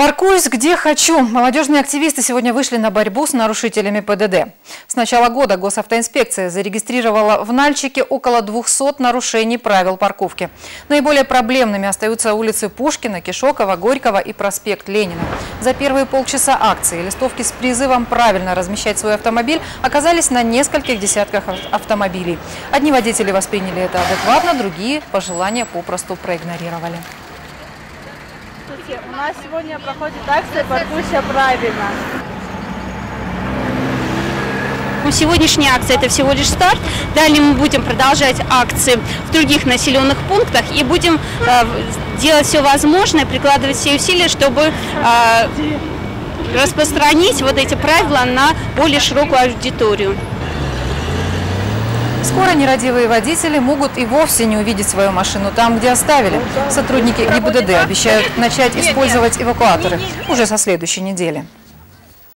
Паркуюсь где хочу. Молодежные активисты сегодня вышли на борьбу с нарушителями ПДД. С начала года госавтоинспекция зарегистрировала в Нальчике около 200 нарушений правил парковки. Наиболее проблемными остаются улицы Пушкина, Кишокова, Горького и проспект Ленина. За первые полчаса акции листовки с призывом правильно размещать свой автомобиль оказались на нескольких десятках автомобилей. Одни водители восприняли это адекватно, другие пожелания попросту проигнорировали. Здравствуйте, у нас сегодня проходит акция «Паркуйся правильно». Ну, Сегодняшняя акция – это всего лишь старт. Далее мы будем продолжать акции в других населенных пунктах и будем э, делать все возможное, прикладывать все усилия, чтобы э, распространить вот эти правила на более широкую аудиторию. Скоро нерадивые водители могут и вовсе не увидеть свою машину там, где оставили. Сотрудники ГИБДД обещают начать использовать эвакуаторы уже со следующей недели.